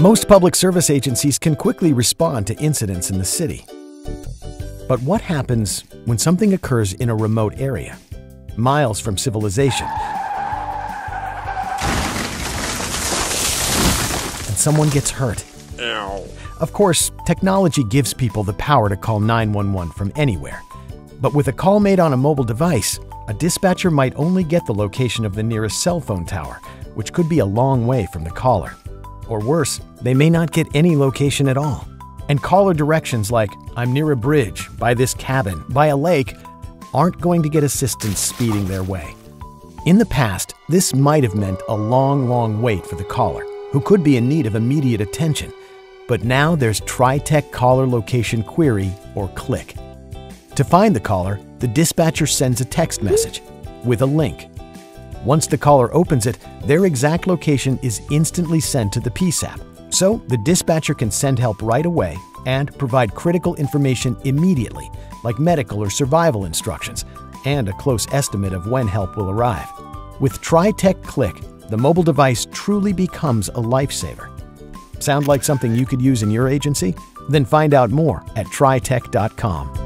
Most public service agencies can quickly respond to incidents in the city. But what happens when something occurs in a remote area, miles from civilization, and someone gets hurt? Of course, technology gives people the power to call 911 from anywhere. But with a call made on a mobile device, a dispatcher might only get the location of the nearest cell phone tower, which could be a long way from the caller. Or worse, they may not get any location at all. And caller directions like, I'm near a bridge, by this cabin, by a lake, aren't going to get assistance speeding their way. In the past, this might have meant a long, long wait for the caller, who could be in need of immediate attention. But now there's TriTech Caller Location Query, or CLICK. To find the caller, the dispatcher sends a text message with a link once the caller opens it, their exact location is instantly sent to the PSAP, so the dispatcher can send help right away and provide critical information immediately, like medical or survival instructions, and a close estimate of when help will arrive. With TriTech Click, the mobile device truly becomes a lifesaver. Sound like something you could use in your agency? Then find out more at tritech.com.